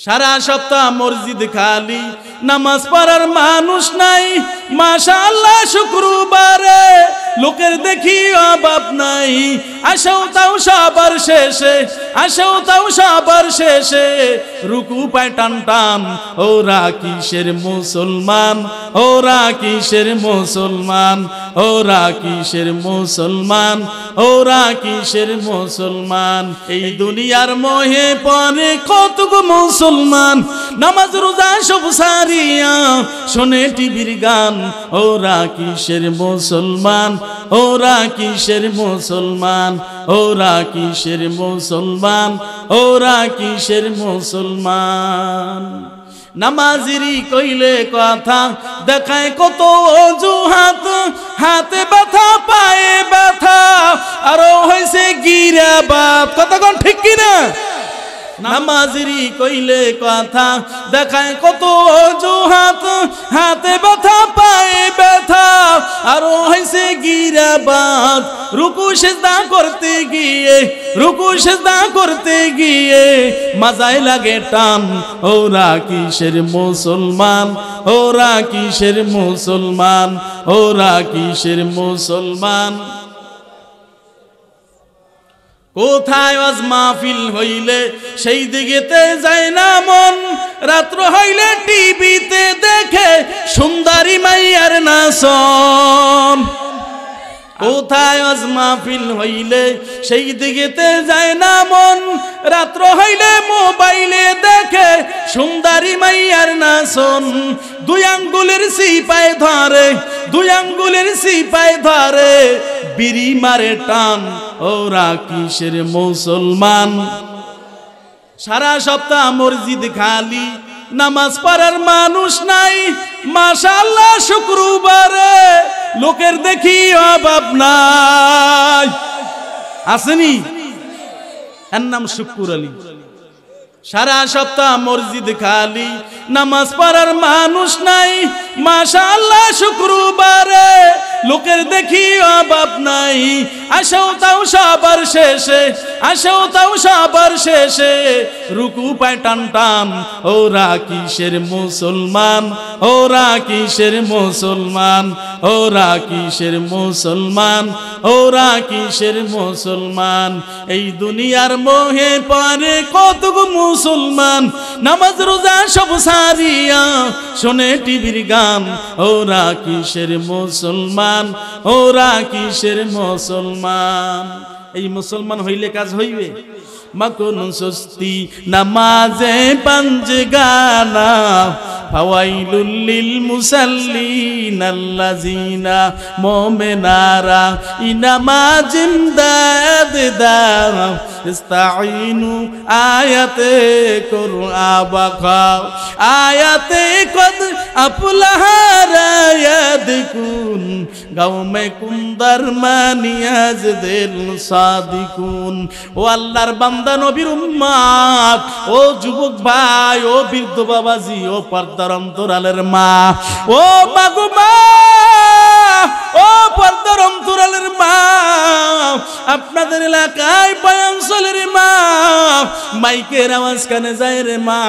সারা সপ্তাহ মসজিদ খালি নামাজ পড়ার মানুষ নাই মাশাআল্লাহ, শুক্রবারে লোকের দেখি অভাব নাই। আসাও তাও সবার শেষে আসাও তাও সবার শেষে। রুকু পায় টান, ওরা কিসের মুসলমান? ওরা কিসের মুসলমান? ওরা কিসের মুসলমান? ওরা কিসের মুসলমান? এই দুনিয়ার মোহে পরে কতক মুসলমান? নামাজ, রোজা সব সারিয়া, শোনে টিভির গান। ওরা কিসের মুসলমান? ওরা কিসের মুসলমান? ওরা কিসের মুসলমান? ওরা কিসের মুসলমান? নামাজিরি কইলে কথা, দেখায় কত অজুহাত। হাতে ব্যথা, পায়ে ব্যথা, আরও হয়েছে গিরা বাপ। কতক্ষণ ঠিক কিনা? নামাজিরি কইলে কথা। দেখায় কত অজুহাত, হাতে ব্যথা, পায়ে ব্যথা। আরও হয়েছে গিরা বাদ রুকু সেজদা করতে গিয়ে, রুকু সেজদা করতে গিয়ে। মাজায় লাগে টান, ওরা কিসের মুসলমান? ওরা কিসের মুসলমান? ওরা কিসের মুসলমান? কোথায় আজ মাহফিল হইলে? সেই দিকেতে যায় না মন। রাত্র হইলে টিভিতে দেখে সুন্দরী মাইয়ার নাচন। কোথায় আজ মাহফিল হইলে? সেই দিকেতে যায় না মন। রাত্র হইলে মোবাইলে দেখে সুন্দরী মাইয়ার নাচন। দুই আঙ্গুলের সিপায় ধরে, দুই আঙ্গুলের সিপায় ধরে। বিড়ি মারে টান, ওরা কিসের মুসলমান? সারা সপ্তাহ মসজিদ খালি নামাজ পড়ার মানুষ নাই। মাশাল্লাহ শুক্রবারে লোকের দেখি অভাব নাই। আসেনি? এর নাম শুক্কুর আলী। সারা সপ্তাহ মসজিদ খালি, নামাজ পড়ার মানুষ নাই। মাশাল্লাহ শুক্রবারে লোকের দেখি অভাব নাই। আসাও তাও সবার শেষে, আসাও তাও সবার শেষে। রুকু পায় টান টান, ওরা কিসের মুসলমান? ওরা কিসের মুসলমান? ওরা কিসের মুসলমান? ওরা কিসের মুসলমান? এই দুনিয়ার মোহে পরে কতক মুসলমান? নামাজ, রোজা সব সারিয়া, শোনে টিভির গান, ওরা কিসের মুসলমান? ওরা কিসের মুসলমান? এই মুসলমান হইলে কাজ হইবে? মাকুন সস্তি নামাজে পাঞ্জ গানা, ফাওয়াইলুল লিল মুসাল্লিন আল্লাযিনা মুমিনারা ইনামাজিন দাদ দাম ইস্তাইনু আয়াতে কুরআ বাখা আয়াতে কদ আপলাহারায়াদ কুন গাও মে কুন্দর মানিয়াজ দিল সাদিকুন, ও আল্লাহর বান্দা নবীর উম্মাত ও যুবক ভাই, ও বৃদ্ধ বাবাজি, ও পর্দার অন্তরালের মা, ও মাগু মা। ও পর্দার অন্তরালের মা, আপনাদের এলাকায় বয়াঞ্চলের মা, মাইকের আওয়াজ কানে যায় রে মা,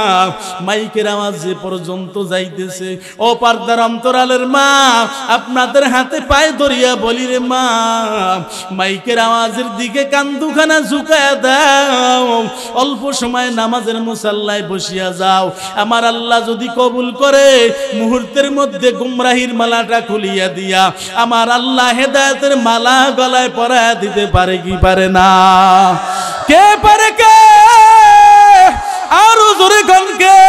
মাইকের আওয়াজ যে পর্যন্ত যাইতেছে। ও পর্দার অন্তরালের মা, আপনাদের হাতে পায়ে ধরিয়া বলি রে মা, মাইকের আওয়াজের দিকে কান্দুখানা ঝুঁকায় দাও। অল্প সময় নামাজের মুসাল্লায় বসিয়া যাও। আমার আল্লাহ যদি কবুল করে, মুহূর্তের মধ্যে গুমরাহির মালাটা খুলিয়া দিয়া আমার আল্লাহ হেদায়তের মালা গলায় পরায় দিতে পারে কি পারে না? কে পারে কে? আরও জোরে কে?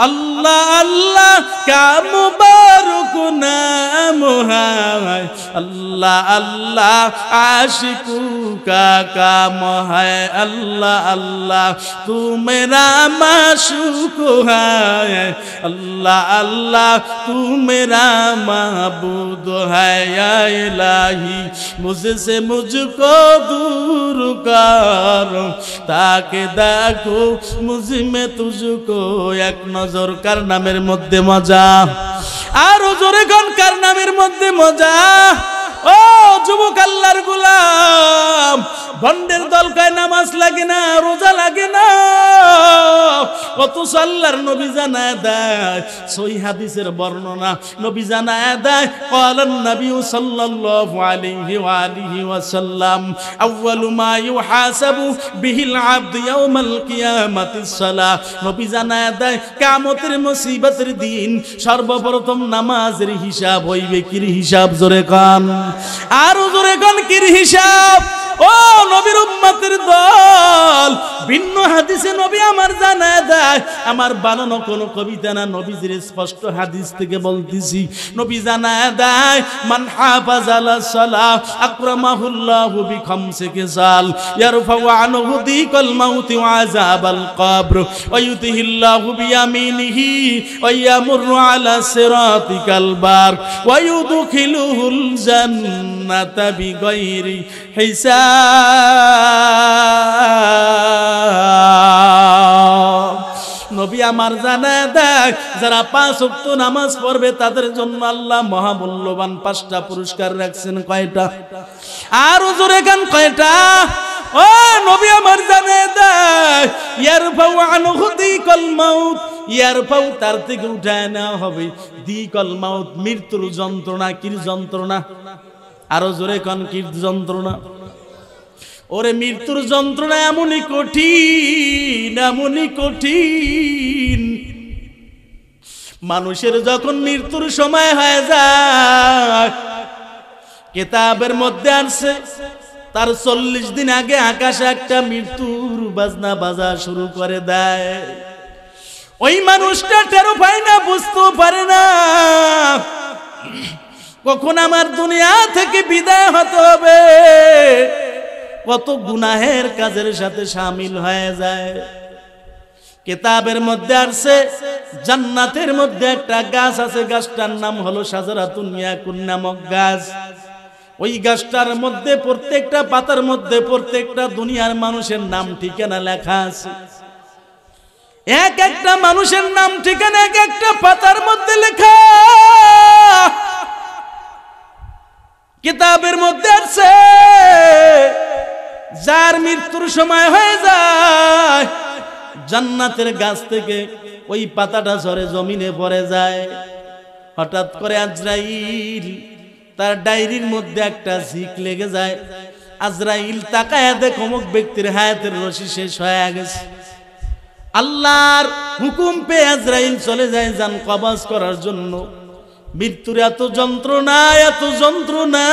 अल्लाह अल्लाह का मुबारक नाम है अल्लाह अल्लाह, आशिकू का काम है। अल्लाह अल्लाह, तू मेरा माशूक है। अल्लाह अल्लाह, तू मेरा महबूद है। या इलाही, मुझसे मुझको दूर कर, ताकि देखो मुझमें तुझको एक न নজর কার নামের মধ্যে মজা? আর হজরে গন কার নামের মধ্যে মজা? ও যুবক আল্লাহর গুলাম বন্ডের দলকায় নামাজ লাগে না, রোজা লাগে না। অথচ আল্লাহর নবী জানায় দেয় সই হাদিসের বর্ণনা নবী জানায় দেয় নবী আলিহি ওয়াসাল্লাম আউয়ালু মা ইউহাসাবু বিহিল আবদ ইয়াউমাল কিয়ামাতিস সালাহ নবী জানায় দেয়, কিয়ামতের মুসিবতের দিন সর্বপ্রথম নামাজের হিসাব হইবে, কির হিসাব? জোরে কান। আর জোরে কির হিসাব? ও নবীর উম্মতের দল, ভিন্ন হাদিসে নবী আমার জানা দেয়, আমার বানানো কোনো কবিতা না, নবীজির স্পষ্ট হাদিস থেকে বলতেছি। নবী জানা দেয়, মান হাফাজ আলা সালাহ, আকরামাহুল্লাহু বিখামসি কিসাল ইয়ারফাউ আনহু দিকাল মাউতি ওয়া আযাবাল কবর, ওয়া ইউতিহিল্লাহু বিয়ামিনিহি, ওয়া ইয়ামুরু আলা সিরাতিকাল বার, ওয়া ইউদখিলুহুল নবী আমার দেখ, যারা পাঁচ উক্ত নামাজ পড়বে, তাদের জন্য আল্লাহ মহামূল্যবান পাঁচটা পুরস্কার রাখছেন কয়টা? আর জোরে গান কয়টা? ও নবী আমার জানে দেখ ইয়ার ফাউ আনহু দিকল ইয়ার তার থেকে উঠায় নেওয়া হবে। দিকল মাউত মৃত্যুর যন্ত্রণা, কির যন্ত্রণা? আরও জোরে কন কির যন্ত্রণা? ওরে মৃত্যুর যন্ত্রণা এমনই কঠিন এমনই কঠিন। মানুষের যখন মৃত্যুর সময় হয়ে যায়, কেতাবের মধ্যে আসছে, তার চল্লিশ দিন আগে আকাশে একটা মৃত্যুর বাজনা বাজা শুরু করে দেয়। ওই মানুষটা টেরো পায় না, বুঝতেও পারে না কখন আমার দুনিয়া থেকে বিদায় হতে হবে? কত গুনাহের কাজের সাথে সামিল হয়ে যায়। কেতাবের মধ্যে আসছে, জান্নাতের মধ্যে একটা গাছ আছে, গাছটার নাম হলো সাজারাতুন ইয়াকুন নামক গাছ। ওই গাছটার মধ্যে, প্রত্যেকটা পাতার মধ্যে, প্রত্যেকটা দুনিয়ার মানুষের নাম, ঠিকানা লেখা আছে। এক একটা মানুষের নাম, ঠিকানা এক একটা পাতার মধ্যে লেখা। কিতাবের মধ্যে আছে, যার মৃত্যুর সময় হয়ে যায়, জান্নাতের গাছ থেকে ওই পাতাটা ঝরে জমিনে পড়ে যায়। হঠাৎ করে আজরাইল তার ডায়েরির মধ্যে একটা ঝিক লেগে যায়। আজরাইল তাকায় দেখে, অমুক ব্যক্তির হায়াতের রশি শেষ হয়ে গেছে। আল্লাহর হুকুম পেয়ে আজরাইল চলে যায় যান কবাজ করার জন্য। মৃত্যুর এত যন্ত্রণা এত যন্ত্রণা।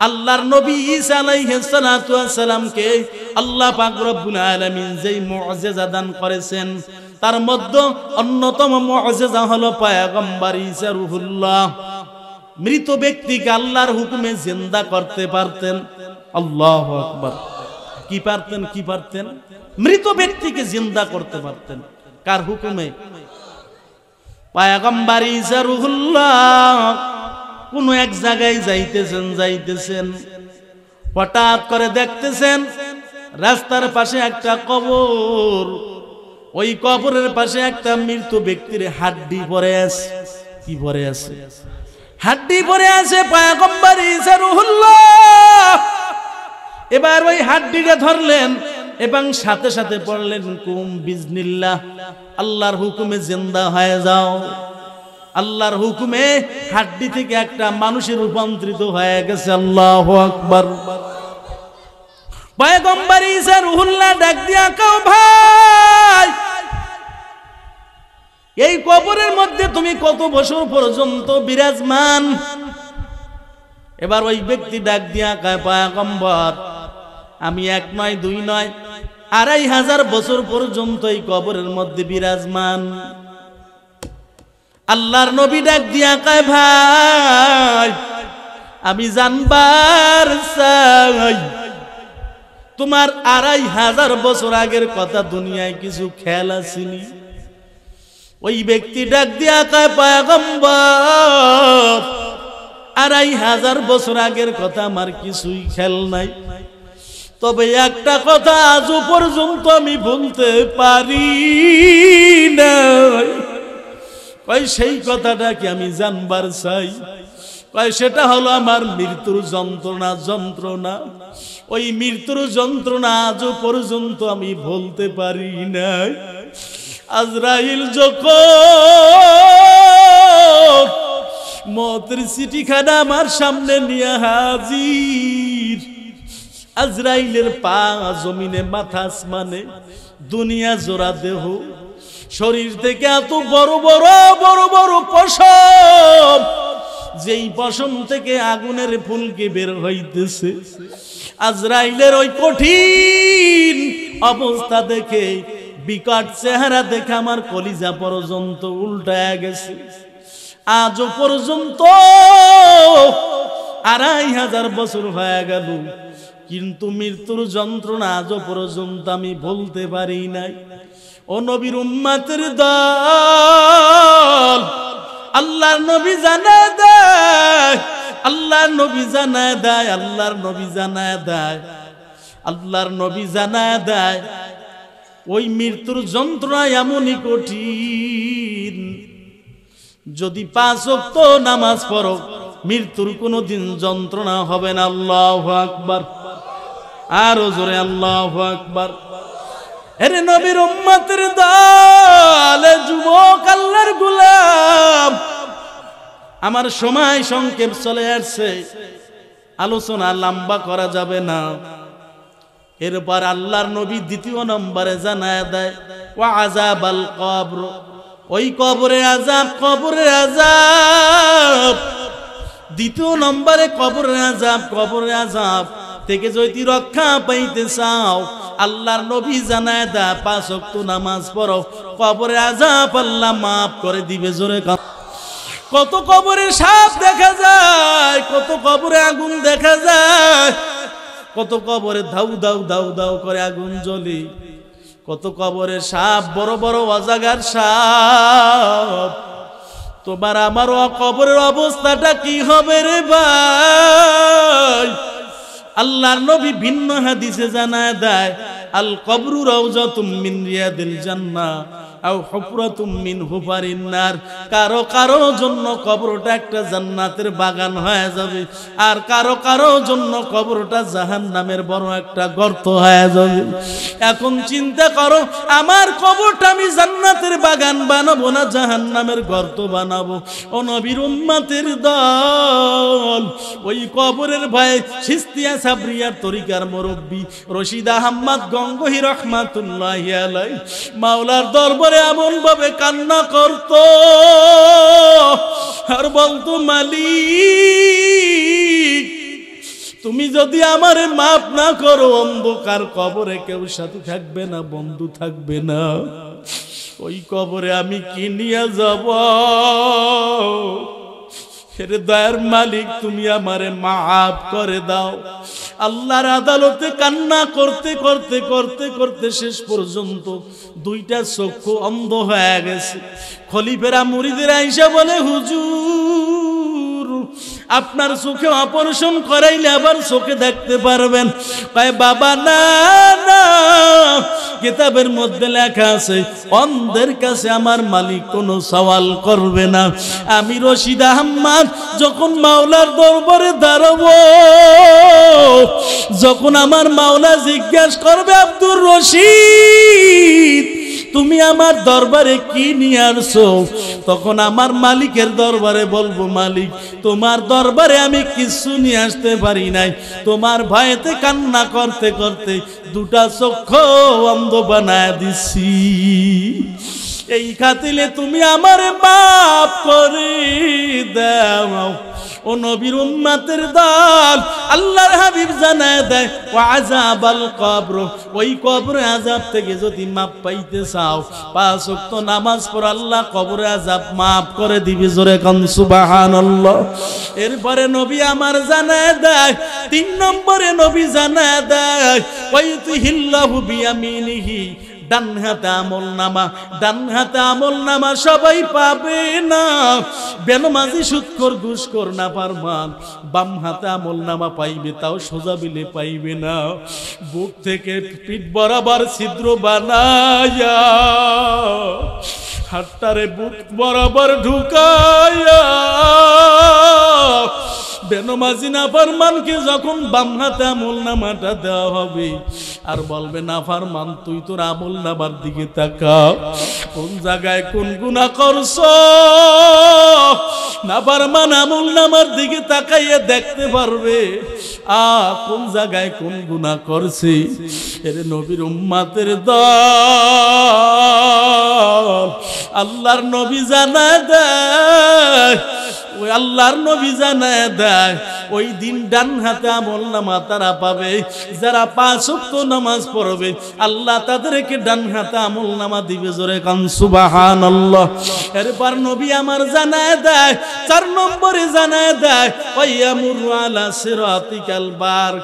আল্লাহর নবী সালামকে আল্লাহ পাক রব্বুল যেই মুআজিজা দান করেছেন, তার মধ্যে অন্যতম মুআজিজা হলো পয়গম্বর মৃত ব্যক্তিকে আল্লাহর হুকুমে জিন্দা করতে পারতেন। আল্লাহু আকবার। কি পারতেন কি পারতেন? মৃত ব্যক্তিকে জিন্দা করতে পারতেন। কার হুকুমে? পায়গম্বর ঈসা রুহুল্লাহ কোন এক জায়গায় যাইতেছেন যাইতেছেন। হঠাৎ করে দেখতেছেন, রাস্তার পাশে একটা কবর। ওই কবরের পাশে একটা মৃত ব্যক্তির হাড্ডি পরে আছে। কি পরে আছে? হাড্ডি পরে আছে পায়গম্বর ঈসা রুহুল্লাহ এবার ওই হাড্ডিটা ধরলেন। এবং সাথে সাথে পড়লেন কুম বিজনিল্লাহ, আল্লাহর হুকুমে জিন্দা হয়ে যাও। আল্লাহর হুকুমে হাড্ডি থেকে একটা মানুষের রূপান্তরিত হয়ে গেছে, আল্লাহ আকবার। পয়গম্বর ঈসা রুহুল্লাহ ডাক দিয়া, কাও ভাই, এই কবরের মধ্যে তুমি কত বছর পর্যন্ত বিরাজমান? এবার ওই ব্যক্তি ডাক দিয়া কায়, পয়গম্বর, আমি এক নয়, দুই নয় আড়াই হাজার বছর পর্যন্ত এই কবরের মধ্যে বিরাজমান। আল্লাহর নবী ডাক দিয়া কায়, ভাই, আমি জানবার তোমার আড়াই হাজার বছর আগের কথা দুনিয়ায় কিছু খেয়াল আসেনি? ওই ব্যক্তি ডাক দিয়া কায়, পায়গম্বর, আড়াই হাজার বছর আগের কথা আমার কিছুই খেল নাই। তবে একটা কথা আজও পর্যন্ত আমি বলতে পারি না সেই কথাটা কি আমি জানবার চাই? সেটা হলো আমার মৃত্যুর যন্ত্রণা যন্ত্রণা। ওই মৃত্যুর যন্ত্রণা আজও পর্যন্ত আমি বলতে পারি নাই। আজরাইল যখন মতের চিঠিখানা আমার সামনে নিয়ে হাজির আজরাইলের পা জমিনে মাথা আসমানে, দুনিয়া জোড়া দেহ। শরীর থেকে এত বড় বড় বড় বড় পশম, যেই পশম থেকে আগুনের ফুলকে বের হইতেছে। আজরাইলের ওই কঠিন অবস্থা দেখে বিকট চেহারা দেখে আমার কলিজা পর্যন্ত উল্টায় গেছে। আজও পর্যন্ত আড়াই হাজার বছর হয়ে গেল। কিন্তু মৃত্যুর যন্ত্রণা আজও পর্যন্ত আমি বলতে পারি নাই। ও নবীর উম্মাতের দল আল্লাহর নবী জানা দেয় আল্লাহর নবী জানা দেয়, আল্লাহর নবী জানা দেয়, আল্লাহর নবী জানা দেয়। ওই মৃত্যুর যন্ত্রণা এমনই কঠিন। যদি পাঁচ অক্ত নামাজ পড়ো, মৃত্যুর কোনো দিন যন্ত্রণা হবে না, আল্লাহ আকবার। আরও জোরে আল্লাহ আকবার। এরে নবীর উম্মতের দল যুবক আল্লাহর গুলাম, আমার সময় সংক্ষেপ চলে আসছে। আলোচনা লম্বা করা যাবে না। এরপর আল্লাহর নবী দ্বিতীয় নম্বরে জানায় দেয় ও আজাব আল কবর। ওই কবরে আজাব কবরে আজাব দ্বিতীয় নম্বরে কবরে আজাব কবরে আজাব থেকে যদি রক্ষা পাইতে চাও, আল্লাহর নবী জানায় দা পাঁচ ওয়াক্ত নামাজ পড়ো। কবরে আজাব আল্লাহ মাফ করে দিবে, জোরে কত কবরে সাপ দেখা যায়, কত কবরে আগুন দেখা যায়, কত কবরে ধাউ দাউ দাউ দাউ করে আগুন জ্বলি। কত কবরে সাপ, বড় বড় অজাগার সাপ। তোমার আমার কবরের অবস্থাটা কি হবে রে ভাই? আল্লাহর নবী ভিন্ন হাদিসে জানায় দেয় আল কবরু রাউজাতুম মিন রিয়াদিল জান্নাহ। কারও কারও জন্য কবরটা একটা জান্নাতের বাগান হয়ে যাবে, আর কারও কারও জন্য কবরটা জাহান্নামের বড় একটা গর্ত হয়ে যাবে। এখন চিন্তা করো, আমার কবরটা আমি জান্নাতের বাগান বানাবো না জাহান্নামের গর্ত বানাবো? ও নবীর উম্মাতের দল, ওই কবরের ভয়ে সিস্তিয়া সাবরিয়ার তরিকার মুরব্বী রশিদ আহম্মদ গঙ্গহি রহমাতুল্লাহ আলাই মাওলার দরবারে এমন ভাবে কান্না করত, আর বলতো, মালিক, তুমি যদি আমারে মাফ না করো, অন্ধকার কবরে কেউ সাথে থাকবে না, বন্ধু থাকবে না। ওই কবরে আমি কি নিয়ে যাব? হেরে দয়ার মালিক, তুমি আমারে মাফ করে দাও। আল্লাহর আদালতে কান্না করতে করতে করতে করতে শেষ পর্যন্ত দুইটা চক্ষু অন্ধ হয়ে গেছে। খলিফেরা মুড়িদের আইসা বলে, হুজুর আপনার চোখে অপারেশন করাইলে আবার চোখে দেখতে পারবেন। কয়, বাবা, না না। কিতাবের মধ্যে লেখা আছে, অন্ধের কাছে আমার মালিক কোনো সওয়াল করবে না। আমি রশিদ আহম্মদ, যখন মাওলার দরবারে দাঁড়াবো, যখন আমার মাওলা জিজ্ঞাসা করবে, আব্দুর রশিদ তুমি আমার দরবারে কি নিয়ে আসছো তখন আমার মালিকের দরবারে বলব, মালিক, তোমার দরবারে আমি কিছু নিয়ে আসতে পারি নাই। তোমার ভয়েতে কান্না করতে করতে দুটা চক্ষ অন্ধ বানায় দিছি। এই খাতিলে তুমি আমার মাফ করে দাও। ও নবীর উম্মাতের দল, আল্লাহর হাবিব জানায় দেয় ও আজাব আল কবর ওই কবরে আজাব থেকে যদি মাপ পাইতে চাও, পাঁচ ওয়াক্ত নামাজ পড় আল্লাহ কবরে আজাব মাফ করে দিবি জোরে কান সুবহানাল্লাহ। এরপরে নবী আমার জানায় দেয়, তিন নম্বরে নবী জানায় দেয় ওই তুহিল্লাহু বিয়ামিনিহি ডান হাতে আমল নামা ডান হাতে আমল নামা সবাই পাবে না। বেনমাজি সুৎকর ঘুষকর না পারমান বাম হাতে আমল নামা পাইবে তাও সোজা বিলে পাইবে না। বুক থেকে পিঠ বরাবর ছিদ্র বানায়া, হাতটারে বুক বরাবর ঢুকায়া বেনমাজি না ফারমানকে যখন বাম হাতে আমল নামাটা দেওয়া হবে, আর বলবে, না ফারমান, তুই তোর আমল নামার দিকে তাকা কোন জায়গায় কোন গুণা করছ? না ফারমান আমল নামার দিকে তাকাইয়ে দেখতে পারবে আ কোন জায়গায় কোন গুণা করছে? এর নবীর উম্মাতের দল। আল্লাহর নবী জানা দেয় ওই আল্লাহর নবী জানায় দেয়, ওই দিন ডান হাতে আমল নামা তারা পাবে। যারা পাঁচ নামাজ পড়বে, আল্লাহ তাদেরকে ডান হাতে আমল নামা দিবে জোরে কান, সুবহানাল্লাহ। এরপর নবী আমার জানায় দেয়, চার নম্বরে জানায় দেয় ওয়াইয়ামুর আলা সিরাতিকাল বার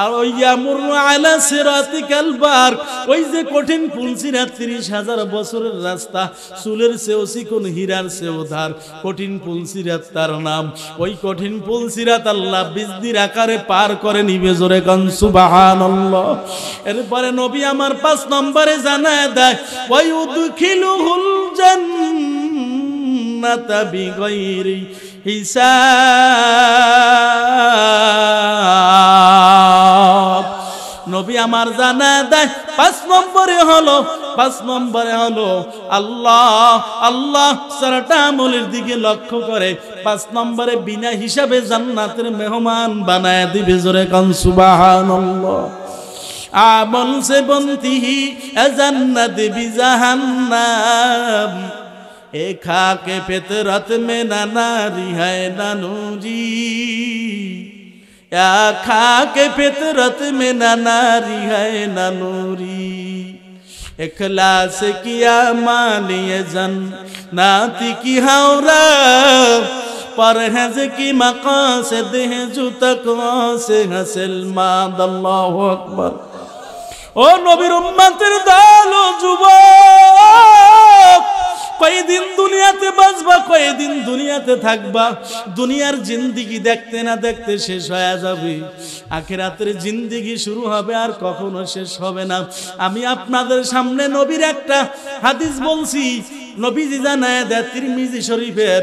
আর ওয়াইয়ামুর আলা সিরাতিকাল বার ওই যে কঠিন পুলসিরা তিরিশ হাজার বছরের রাস্তা, চুলের চেয়েও চিকন হীরার চেয়েও ধার। কঠিন পুলসিরাত তার নাম। ওই কঠিন পুলসিরাত আল্লাহ বিজদির আকারে পার করে নিবে জোরে কান সুবাহান এরপরে নবী আমার পাঁচ নম্বরে জানায় দেয় ওই উদখিলুহুল জান্নাতা বিগৈরি হিসাব। নবী আমার জানা দেয়, পাঁচ নম্বরে হলো, পাঁচ নম্বরে হলো আল্লাহ আল্লাহ সারাটা আমলের দিকে লক্ষ্য করে, পাঁচ নম্বরে বিনা হিসাবে জান্নাতের মেহমান বানায় দিবে জোরে কান, সুবহানাল্লাহ। আমল সে বন্তি হি জান্নাত বি জাহান্নাম। এ খাকে ফিতরত মে না নারী হয় না নূরি या खाके फितरत में न नारी है न नूरी इखलास किया मानिए जन नाती की हावरा परहज की मका से देह जु तक से हसिल माद अल्लाह अकबर ও নবীর উম্মাতের দল ও যুবক কয়দিন দুনিয়াতে বাঁচবা, কয়দিন দুনিয়াতে থাকবা? দুনিয়ার জিন্দিগি দেখতে না দেখতে শেষ হয়ে যাবে। আখেরাতের জিন্দিগি শুরু হবে আর কখনো শেষ হবে না। আমি আপনাদের সামনে নবীর একটা হাদিস বলছি। নবীজি জানায় দেয় তিরমিজি শরীফের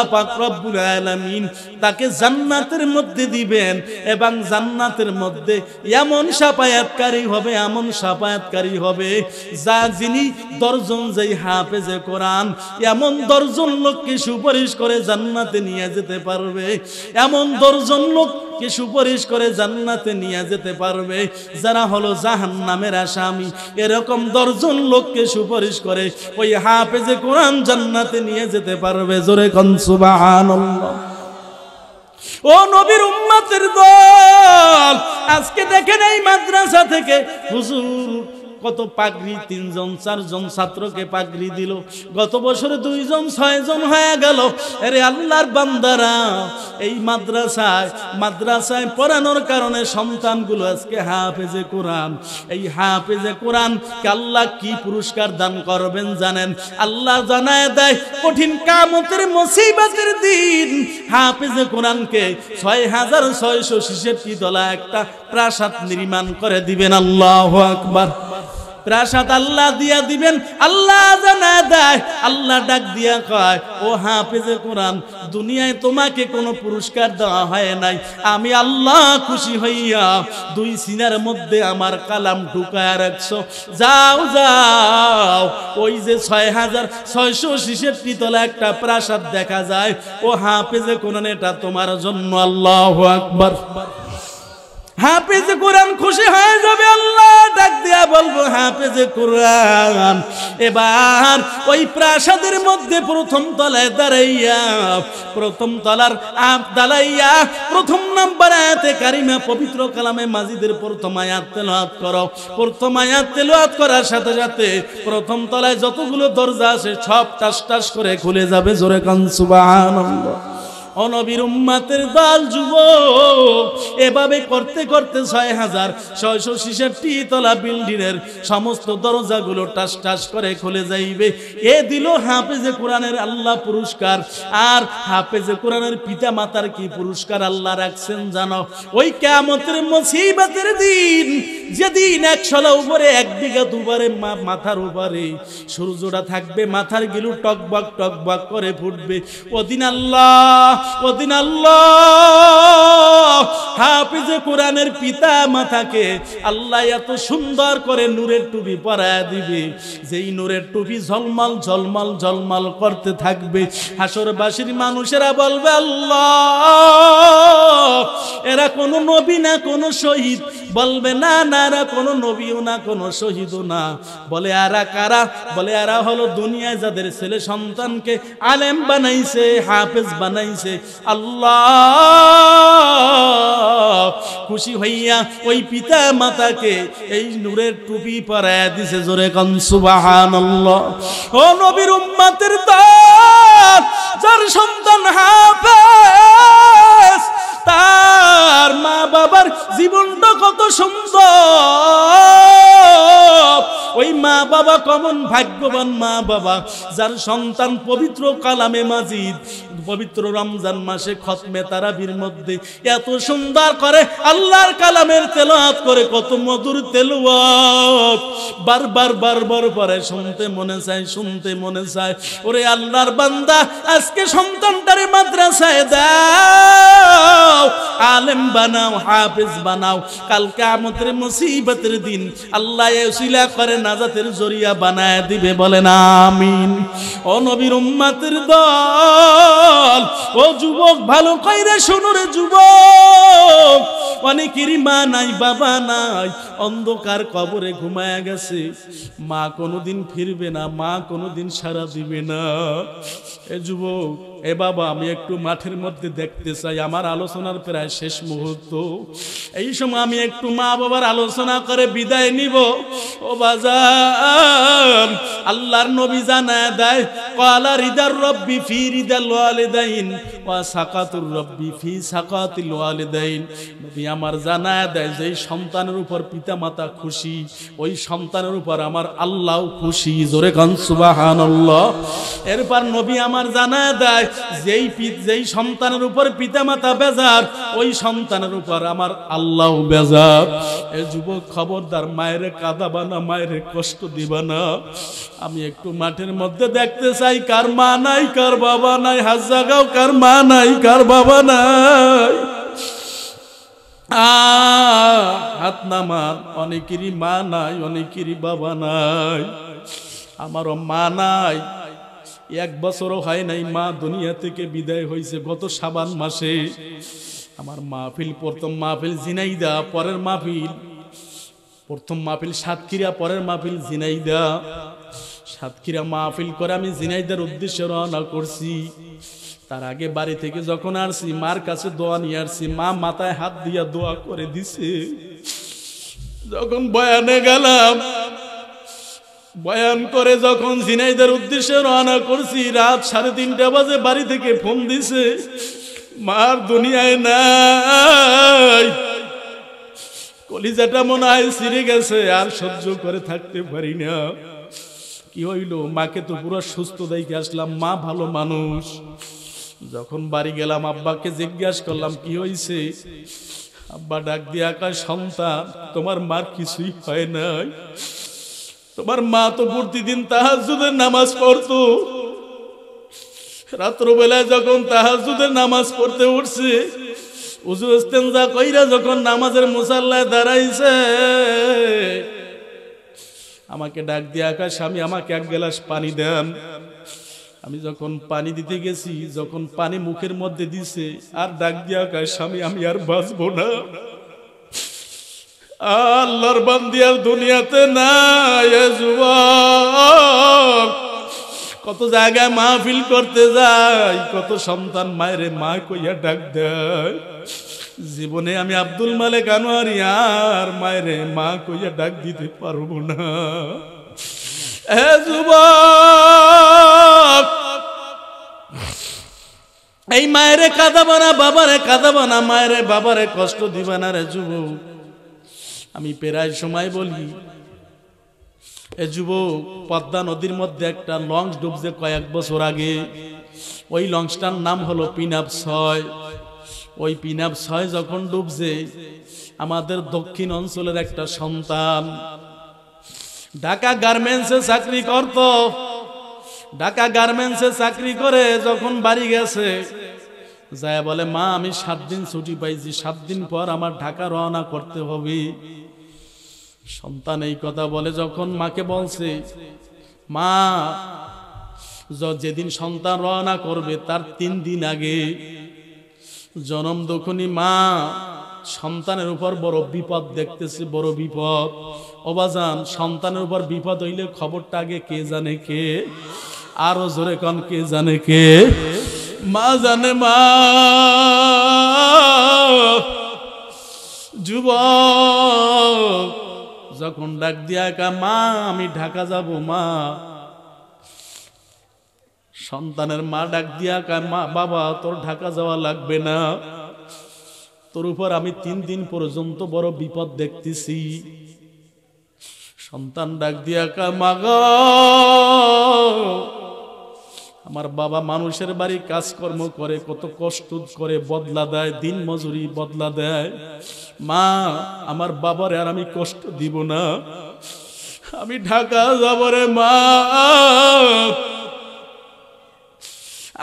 পাক রব্বুল আলামিন তাকে জান্নাতের মধ্যে দিবেন, এবং জান্নাতের মধ্যে এমন সাপায়াতকারী হবে, এমন সাপায়াতকারী হবে, যা যিনি দর্জন যেই হাফেজে কোরআন, এমন দর্জন লোককে সুপারিশ করে জান্নাতে নিয়ে যেতে পারবে, এমন দর্জন লোককে সুপারিশ করে জান্নাতে নিয়ে যেতে পারবে। যারা হলো জাহান্নামের আসামি, এরকম দর্জন লোককে সুপারিশ করে ওই হাফেজে কোরআন জান্নাতে নিয়ে যেতে পারবে। জোরে কন, সুবহানাল্লাহ। ও নবীর উম্মতের দল, আজকে দেখেন এই মাদ্রাসা থেকে হুজুর কত পাগড়ি, তিনজন, চারজন ছাত্রকে পাগড়ি দিল। গত বছরে দুইজন, ছয়জন হয়ে গেল। আরে আল্লাহর বান্দারা, এই মাদ্রাসায় মাদ্রাসায় পড়ানোর কারণে সন্তানগুলো আজকে হাফেজে কোরআন। এই হাফেজে কোরআন আল্লাহ কি পুরস্কার দান করবেন জানেন? আল্লাহ জানায় দেয়, কঠিন কামতের মুসিবতের দিন। হাফেজে কোরআনকে ছয় হাজার ছয়শো ছেষট্টি তলা একটা প্রাসাদ নির্মাণ করে দিবেন। আল্লাহ আকবার। প্রাসাদ আল্লাহ দিয়া দিবেন, আল্লাহ জানা দেয়, আল্লাহ ডাক দিয়া কয়, ও হাফেজে কোরআন, দুনিয়ায় তোমাকে কোনো পুরস্কার দেওয়া হয় নাই। আমি আল্লাহ খুশি হইয়া দুই সিনার মধ্যে আমার কালাম ঢুকায় রাখছো। যাও যাও, ওই যে ছয় হাজার ছয়শো ছেষট্টি তলা একটা প্রাসাদ দেখা যায়। ও হাফেজে কোরআন, এটা তোমার জন্য আল্লাহ আকবার। হাফেজে কোরআন খুশি হয়ে যাবে আল্লাহ। ডাক দিয়া বলব, হাফেজে কোরআন, এবার ওই প্রাসাদের মধ্যে প্রথম তলায় দাঁড়াইয়া, প্রথম তলার আপ দাঁড়াইয়া, প্রথম নাম্বার আয়াতে কারিমা পবিত্র কালামে মাজিদের প্রথম আয়াত তেলাওয়াত করো। প্রথম আয়াত তেলাওয়াত করার সাথে সাথে প্রথম তলায় যতগুলো দরজা আছে, সব টাস টাস করে খুলে যাবে। জোরে কান, সুবহানাল্লাহ। অনবীর উম্মাতের দল যুবক, এভাবে করতে করতে ছয় হাজার ছয়শো ছেষট্টি তলা বিল্ডিংয়ের সমস্ত দরজাগুলো টাস টাস করে খুলে যাইবে। এ দিল হাফেজে কোরআনের আল্লাহ পুরস্কার। আর হাফেজে কোরআনের পিতা মাতার কি পুরস্কার আল্লাহ রাখছেন জানো? ওই কেমতের মুসিবতের দিন, যেদিন একশলা উপরে, এক বিঘা দুবারে মাথার উপরে সূর্যটা থাকবে, মাথার গিলু টকবক টকবক করে ফুটবে। ওদিন আল্লাহ আল্লাহ হাফিজে কোরআনের পিতা আল্লাহ এত সুন্দর করে নূরের টুপি পরায় দিবে। যেই নূরের টুপি করতে থাকবে। হাসরবাসীর মানুষেরা বলবে, আল্লাহ, এরা কোনো নবী না, কোনো শহীদ। বলবে, না না, এরা কোনো নবীও না, কোনো শহীদও না। বলে, আরা কারা? বলে এরা হলো দুনিয়ায় যাদের ছেলে সন্তানকে আলেম বানাইছে, হাফেজ বানাইছে আল্লাহ! খুশি হইয়া ওই পিতা মাতাকে এই নূরের টুপি পরায় দিছে, জোরে কন, সুবহানাল্লাহ! ও নবীর উম্মতের দাস, যার সন্তান হাফেজ তার মা বাবার জীবনটা কত সুন্দর। ওই মা বাবা কমন ভাগ্যবান মা বাবা, যার সন্তান পবিত্র কালামে মাজিদ, পবিত্র রমজান মাসে খতমে তারাবির মধ্যে এত সুন্দর করে আল্লাহর কালামের তেলাওয়াত করে কত মধুর তেলাওয়াত। বারবার বারবার পরে শুনতে মনে চায়, শুনতে মনে চায়, ওরে আল্লাহর বান্দা, আজকে সন্তানটারে মাদ্রাসায় দাও আলেম বানাও, হাফেজ বানাও। কালকে আমতের মুসিবতের দিন আল্লাহ এসিলা করে নাজাতের জরিয়া বানায় দিবে বলেন আমিন। ও নবীর উম্মাতের দল, ও যুবক ভালো কইরে শুনো রে যুবক। অনেকেরই মা নাই, বাবা নাই, অন্ধকার কবরে ঘুমায়া গেছে। মা কোনোদিন ফিরবে না, মা কোনোদিন সারা দিবে না। এ যুবক এ বাবা, আমি একটু মাঠের মধ্যে দেখতে চাই। আমার আলোচনার প্রায় শেষ মুহূর্ত। এই সময় আমি একটু মা বাবার আলোচনা করে বিদায় নিব। ও বাজার আল্লাহর নবী জানায় দেয়, কলা রিদার রব্বি ফি রিদাল ওয়ালিদাইন ওয়া সাকাতুর রব্বি ফি সাকাতিল ওয়ালিদাইন। নবী আমার জানায় দেয় যে সন্তানের উপর পিতামাতা খুশি, ওই সন্তানের উপর আমার আল্লাহ খুশি। জোরে কান, সুবহানাল্লাহ। এরপর নবী আমার জানায় দেয় যেই যেই সন্তানের উপর পিতামাতা বেজার, ওই সন্তানের উপর আমার আল্লাহ বেজার। এ যুবক খবরদার, মায়ের কাঁদাবা না মায়ের কষ্ট দিবা না। আমি একটু মাঠের মধ্যে দেখতে চাই, কার মা নাই, কার বাবা নাই, হাত জাগাও, কার মা নাই, কার বাবা নাই। হাত নামান অনেকেরই মা নাই, অনেকেরই বাবা নাই। আমারও মা নাই এক বছরও হয় নাই, মা দুনিয়া থেকে বিদায় হয়েছে গত সাবান মাসে। আমার মাহফিল, প্রথম মাহফিল জিনাইদা পরের মাহফিল। প্রথম মাহফিল সাতক্ষীরা, পরের মাহফিল জিনাইদা সাতক্ষীরা মাহফিল করে আমি জিনাইদার উদ্দেশ্যে রওনা করছি। তার আগে বাড়ি থেকে যখন আসছি, মার কাছে দোয়া নিয়ে আসছি, মা মাথায় হাত দিয়া দোয়া করে দিছে। যখন বয়ানে গেলাম বয়ান করে যখন জিনাইদের উদ্দেশ্যে রওনা করছি, রাত সাড়ে তিনটা বাজে বাড়ি থেকে ফোন দিছে, মার দুনিয়ায় নাই। কলিজাটা মনে হয় ছিঁড়ে গেছে, আর সহ্য করে থাকতে পারি না। কি হইল? মাকে তো পুরো সুস্থ দেখে আসলাম, মা ভালো মানুষ। যখন বাড়ি গেলাম, আব্বাকে জিজ্ঞাসা করলাম, কি হয়েছে আব্বা ডাক দিয়ে আকাশ সন্তান, তোমার মার কিছুই হয় নাই। তোমার মা তো প্রতিদিন তাহাজুদের নামাজ পড়তো। রাত্রবেলায় যখন তাহাজুদের নামাজ পড়তে উঠছে যখন নামাজের মুসাল্লায় দাঁড়াইছে, আমাকে ডাক দিয়ে আকাশ আমি আমাকে এক গ্লাস পানি দেন। আমি যখন পানি দিতে গেছি, যখন পানি মুখের মধ্যে দিছে, আর ডাক দিয়ে আকাশ আমি আমি আর বাঁচবো না। আল্লাহর বান্দিয়ার দুনিয়াতে নাই যুবক। কত জায়গায় মাহফিল করতে যায় কত সন্তান মায়েরে মা কইয়া ডাক দেয়। জীবনে আমি আব্দুল মালেক আনোয়ারি আর মায়েরে মা কইয়া ডাক দিতে পারব না। এ যুবক, এই মায়ের মায়েরে কাঁদাবো না বাবারে কাঁদাবো না মায়েরে বাবারে কষ্ট দিবা না রে যুবক। আমি প্রায় সময় বলি। এ যুবক, পদ্মা নদীর মধ্যে একটা লঞ্চ ডুবছে কয়েক বছর আগে। ওই লঞ্চটার নাম হলো পিনাপ ছয়। ওই পিনাপ ছয় যখন ডুবছে, আমাদের দক্ষিণ অঞ্চলের একটা সন্তান ঢাকা গার্মেন্টসে চাকরি করত। ঢাকা গার্মেন্টসে চাকরি করে যখন বাড়ি গেছে যায় বলে, মা, আমি সাত দিন ছুটি পাইছি সাত দিন পর আমার ঢাকা রওনা করতে হবে। সন্তান এই কথা বলে, যখন মাকে বলছে, মা যেদিন সন্তান রওনা করবে তার তিন দিন আগে জনম দখনি মা সন্তানের উপর বড় বিপদ দেখতেছে, বড় বিপদ। অবাজান, সন্তানের উপর বিপদ হইলে খবরটা আগে কে জানে কে? আরও জোরে কন, কে জানে কে? মা জানে মা, যুবক, যখন ডাক দিয়া কা মা, আমি ঢাকা যাব, মা। সন্তানের মা ডাক দিয়া কায় মা, বাবা, তোর ঢাকা যাওয়া লাগবে না। তোর উপর আমি তিন দিন পর্যন্ত বড় বিপদ দেখতেছি। সন্তান ডাক দিয়া কায় মা গো আমার বাবা মানুষের বাড়ি কাজকর্ম করে, কত কষ্ট করে বদলা দেয়, দিন মজুরি বদলা দেয়। মা, আমার বাবার আর আমি কষ্ট দিব না। আমি ঢাকা যাব রে মা।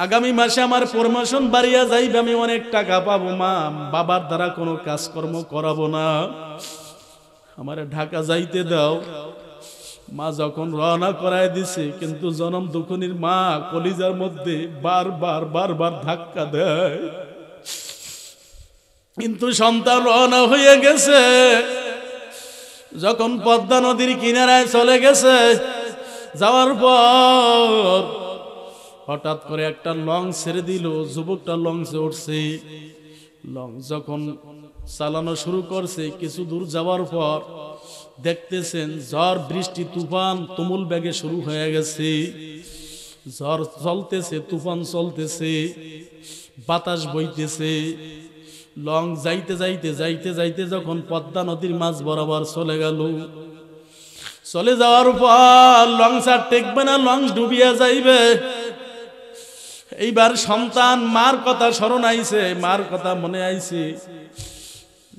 আগামী মাসে আমার প্রমোশন বাড়িয়া যাইবে, আমি অনেক টাকা পাবো মা। বাবার দ্বারা কোনো কাজকর্ম করাবো না। আমার ঢাকা যাইতে দাও। মা যখন রওনা করায় দিছে, কিন্তু জনম দুখনির মা কলিজার মধ্যে বারবার বারবার ধাক্কা দেয়। কিন্তু সন্তান রওনা হয়ে গেছে। যখন পদ্মা নদীর কিনারায় চলে গেছে, যাওয়ার পর হঠাৎ করে একটা লং ছেড়ে দিল, যুবকটা লঞ্চে উঠছে। লং যখন চালানো শুরু করছে কিছু দূর যাওয়ার পর দেখতেছেন ঝড়, বৃষ্টি, তুফান তুমুল ব্যাগে শুরু হয়ে গেছে। ঝড় চলতেছে, তুফান চলতেছে, বাতাস বইতেছে। লং যাইতে যাইতে যাইতে যাইতে যখন পদ্মা নদীর মাছ বরাবর চলে গেল। চলে যাওয়ার পর লঞ্চ আর টেকবে না লঞ্চ ডুবিয়া যাইবে। এইবার সন্তান মার কথা স্মরণ আইছে, মার কথা মনে আইছে।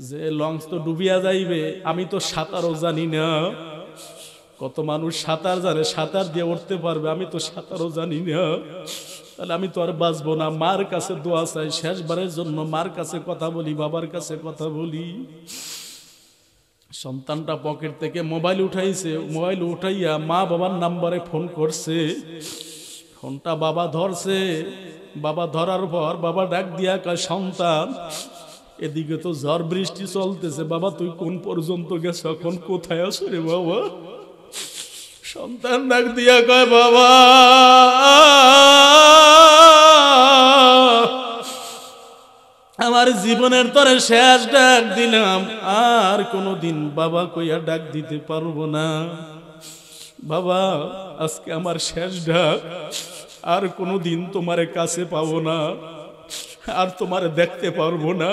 যে লঞ্চ তো ডুবিয়া যাইবে, আমি তো সাঁতারও জানি না। কত মানুষ সাঁতার জানে, সাঁতার দিয়ে উঠতে পারবে, আমি তো সাঁতারও জানি না। তাহলে আমি তো আর বাঁচবো না। মার কাছে দোয়া চাই, শেষবারের জন্য মার কাছে কথা বলি, বাবার কাছে কথা বলি। সন্তানটা পকেট থেকে মোবাইল উঠাইছে, মোবাইল উঠাইয়া মা বাবার নাম্বারে ফোন করছে। ফোনটা বাবা ধরছে। বাবা ধরার পর বাবা ডাক দিয়া সন্তান এদিকে তো ঝড় বৃষ্টি চলতেছে। বাবা, তুই কোন পর্যন্ত গেছ? এখন কোথায় আছো রে বাবা? সন্তান ডাক দিয়া কয়, বাবা, আমার জীবনের তরে শেষ ডাক দিলাম। আর কোনোদিন বাবা কইয়া ডাক দিতে পারব না। বাবা, আজকে আমার শেষ ডাক। আর কোনোদিন তোমার কাছে পাবো না। আর তোমার দেখতে পারব না।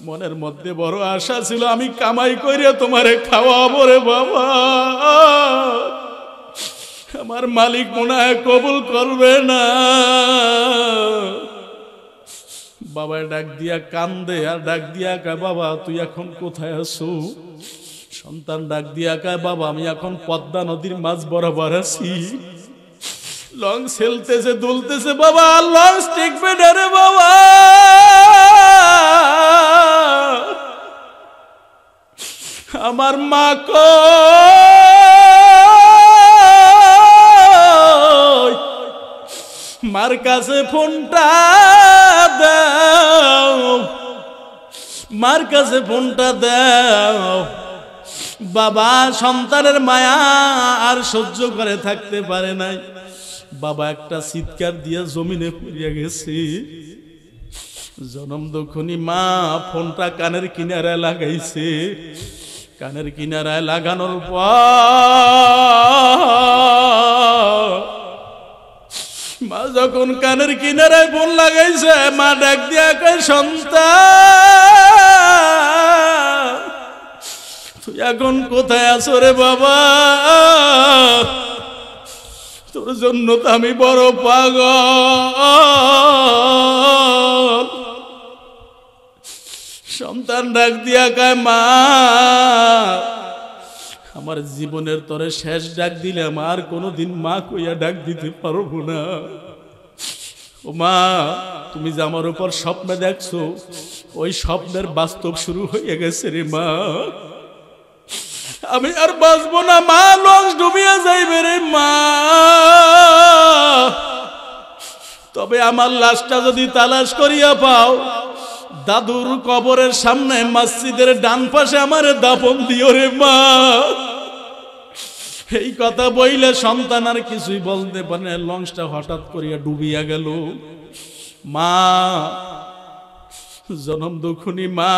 মনের মধ্যে বড় আশা ছিল, আমি কামাই করে তোমারে খাওয়াবো রে বাবা। আমার মালিক মনে হয় কবুল করবে না। বাবা ডাক দিয়া কান্দে, আর ডাক দিয়া কায়, বাবা, তুই এখন কোথায় আছো? সন্তান ডাক দিয়া কায়, বাবা, আমি এখন পদ্মা নদীর মাছ বরাবর আছি। লং সেলতেছে দুলতেছে, বাবা লঞ্চ টিকবে না রে বাবা। আমার মা কই মার কাছে ফোনটা দাও, মার কাছে ফোনটা দাও। বাবা সন্তানের মায়া আর সহ্য করে থাকতে পারে নাই। বাবা একটা চিৎকার দিয়ে জমিনে পড়িয়া গেছে। জনম দক্ষণী মা ফোনটা কানের কিনারায় লাগাইছে। কানের কিনারায় লাগানোর পর মা যখন কানের কিনারায় ফোন লাগাইছে, মা ডাক দিয়া কয়, সন্তান, তুই এখন কোথায় আছো রে বাবা? তোর জন্য তো আমি বড় পাগল। সন্তান ডাক দিয়া কায়, মা, আমার জীবনের তরে শেষ ডাক দিলে আমার কোনোদিন মা কইয়া ডাক দিতে পারব না। ও মা, তুমি যে আমার উপর স্বপ্ন দেখছ, ওই স্বপ্নের বাস্তব শুরু হয়ে গেছে রে মা। আমি আর বাঁচবো না, মা লঞ্চ ডুবিয়া যাইবে রে মা। তবে আমার লাশটা যদি তালাশ করিয়া পাও, দাদুর কবরের সামনে মসজিদের ডান পাশে আমার দাপন দিও রে মা। এই কথা বইলে সন্তান আর কিছুই বলতে পারে লঞ্চটা হঠাৎ করিয়া ডুবিয়া গেল। মা, জনম দুখুনি মা।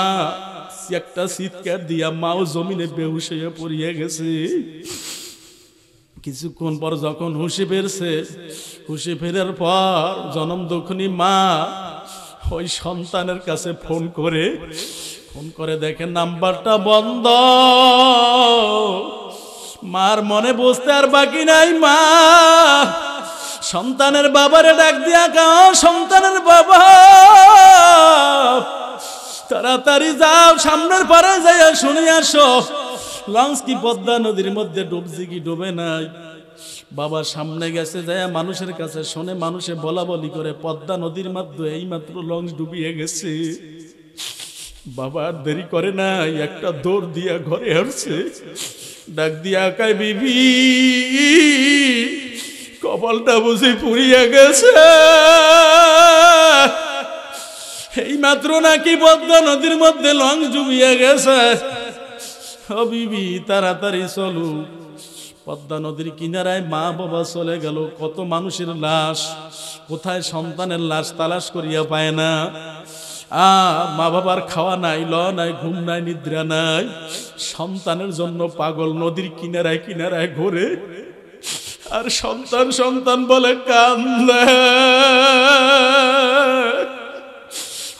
একটা চিৎকার দিয়া মাও জমিনে বেহুশ হয়ে পড়িয়া গেছে। কিছুক্ষণ পর যখন হুশে ফেরছে, হুশে ফেরার পর জনম দক্ষিণী মা ওই সন্তানের কাছে ফোন করে ফোন করে দেখে নাম্বারটা বন্ধ। মার মনে বসতে আর বাকি নাই মা। সন্তানের বাবারে ডাক দিয়া গাও সন্তানের বাবা। তাড়াতাড়ি যাও, সামনের পারে যাই শুনে আসো। লঞ্চ কি পদ্মা নদীর মধ্যে ডুবছে কি ডুবে নাই? বাবা সামনে গেছে যায় মানুষের কাছে শোনে, মানুষে বলা বলি করে, পদ্মা নদীর মাধ্যমে এই মাত্র লঞ্চ ডুবিয়ে গেছে। বাবা দেরি করে নাই, একটা দৌড় দিয়া ঘরে আসছে। ডাক দিয়া কায়, বিবি, কপালটা বুঝি পুড়িয়ে গেছে। এই মাত্র নাকি পদ্মা নদীর মধ্যে লং ডুবিয়ে গেছে। ও তাড়াতাড়ি চলু। পদ্মা নদীর কিনারায় মা বাবা চলে গেল। কত মানুষের লাশ, কোথায় সন্তানের লাশ তালাশ করিয়া পায় না। আ, মা বাবার খাওয়া নাই ল নাই, ঘুম নাই, নিদ্রা নাই। সন্তানের জন্য পাগল নদীর কিনারায় কিনারায় ঘোরে। আর সন্তান সন্তান বলে কান্দে।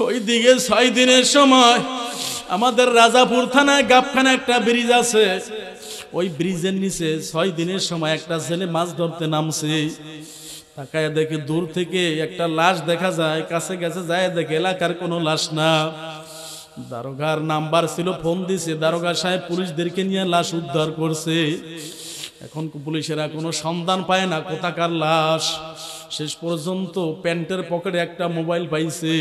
ওই দিকে ছয় দিনের সময় আমাদের রাজাপুর থানায় গাবখানা একটা ব্রিজ আছে। ওই ব্রিজের নিচে ছয় দিনের সময় একটা ছেলে মাছ ধরতে নামছে। তাকায় দেখে দূর থেকে একটা লাশ দেখা যায়, কাছে গেছে যায় দেখে এলাকার কোনো লাশ না। দারোগার নাম্বার ছিল, ফোন দিছে। দারোগা সাহেব পুলিশদেরকে নিয়ে লাশ উদ্ধার করছে। এখন পুলিশেরা কোনো সন্ধান পায় না কোথাকার লাশ। শেষ পর্যন্ত প্যান্টের পকেটে একটা মোবাইল পাইছে।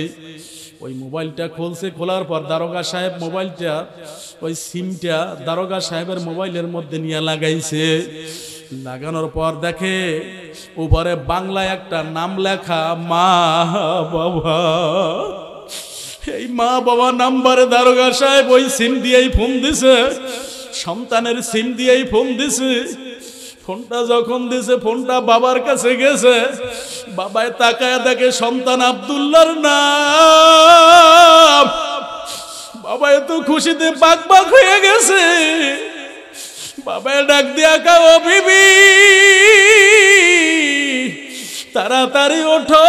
ওই মোবাইলটা খুলছে, খোলার পর দারোগা সাহেব মোবাইলটা, ওই সিমটা দারোগা সাহেবের মোবাইলের মধ্যে নিয়ে লাগাইছে। লাগানোর পর দেখে উপরে বাংলায় একটা নাম লেখা, মা বাবা। এই মা বাবা নাম্বারে দারোগা সাহেব ওই সিম দিয়েই ফোন দিছে, সন্তানের সিম দিয়েই ফোন দিছে। ফোনটা যখন দিছে, ফোনটা বাবার কাছে গেছে। বাবায় তাকায় দেখে সন্তান আবদুল্লার নাম। বাবা এত খুশিতে বাক বাক হয়ে গেছে। বাবায় ডাক দিয়া কাও বিবি, তাড়াতাড়ি ওঠো।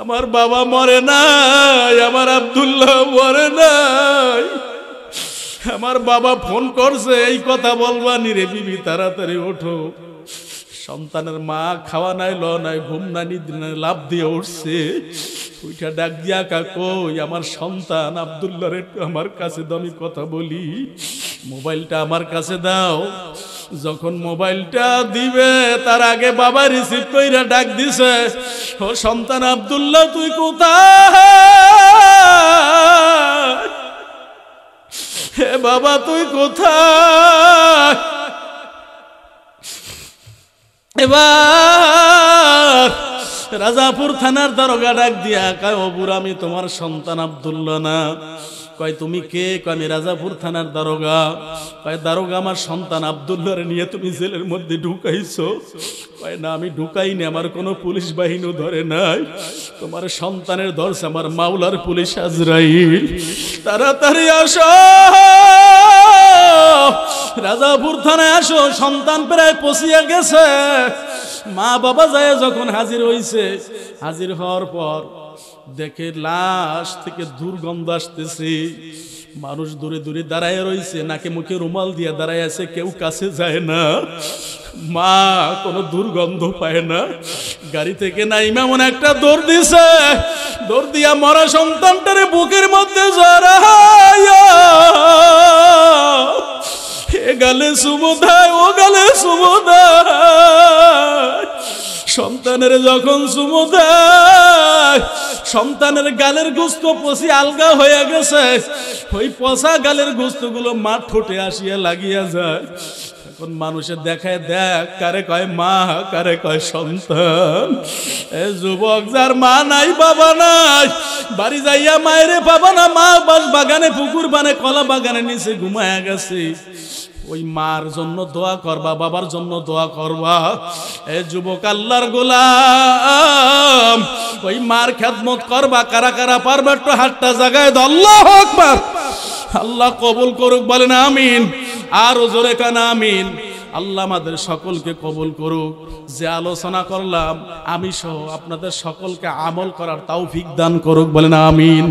আমার বাবা মরে নাই, আমার আবদুল্লাহ মরে নাই। আমার বাবা ফোন করছে, এই কথা বলবা নি রে বিবি, তাড়াতাড়ি ওঠো। সন্তানের মা খাওয়া নাই ল নাই, ঘুম নিদ্রা নাই লাভ দিয়ে উঠছে। ওইটা ডাক দিয়া কাকই আমার সন্তান আবদুল্লাহ একটু আমার কাছে দাও, আমি কথা বলি। মোবাইলটা আমার কাছে দাও। যখন মোবাইলটা দিবে, তার আগে বাবা রিসিভ কইরা ডাক দিছে, ও সন্তান আবদুল্লাহ, তুই কোথায়? হে বাবা, তুই কোথায়? এবার রাজাপুর থানার দারোগা ডাক দিয়া কায় অবুর আমি তোমার সন্তান আবদুল্লা না। কয়, তুমি কে? কয়, আমি রাজাপুর থানার দারোগা। কয়, দারোগা আমার সন্তান আবদুল্লাহরে নিয়ে তুমি জেলের মধ্যে ঢুকাইছো। কয়, না, আমি ঢুকাইনি, আমার কোনো পুলিশ বাহিনীও ধরে নাই। তোমার সন্তানের ধরছে আমার মাওলার পুলিশ আজরাইল। তাড়াতাড়ি আসো! রাজাপুর থানায় আসো, সন্তান প্রায় পচিয়া গেছে। মা বাবা যায় যখন হাজির হইছে, হাজির হওয়ার পর দেখে লাশ থেকে দুর্গন্ধ আসতেছে। মানুষ দূরে দূরে দাঁড়ায় রইছে, নাকে মুখে রুমাল দিয়ে দাঁড়ায় আছে, কেউ কাছে যায় না। মা কোনো দুর্গন্ধ পায় না। গাড়ি থেকে নাইমা মনে একটা দৌড় দিছে, দৌড় দিয়া মরা সন্তানটারে বুকের মধ্যে এ গালে সুমুদায়, ও গালে সুমুদায় সন্তানের যখন সুমুদায় সন্তানের গালের গোস্ত পচি আলগা হয়ে গেছে। ওই পচা গালের গোস্তগুলো মা ঠোঁটে আসিয়া লাগিয়া যায়। এখন মানুষের দেখায়, দেখ, কারে কয় মা, কারে কয় সন্তান। এ যুবক যার মা নাই, বাবা নাই। বাড়ি যাইয়া মায়েরে পাবা না, মা বাগানে, পুকুর বানে, কলা বাগানে নিচে ঘুমায়া গেছে। ওই মার জন্য দোয়া করবা, বাবার জন্য দোয়া করবা। এ যুবক আল্লাহর গোলাম, ওই মার খেদমত করবা, কারা কারা পারবা একটু হাতটা জাগায় দাও, আল্লাহ আকবার। আল্লাহ কবুল করুক, বলেন আমিন, আর জোরে কানা আমিন। আল্লাহ আমাদের সকলকে কবুল করুক। যে আলোচনা করলাম, আমি সহ আপনাদের সকলকে আমল করার তৌফিক দান করুক, বলেন আমিন।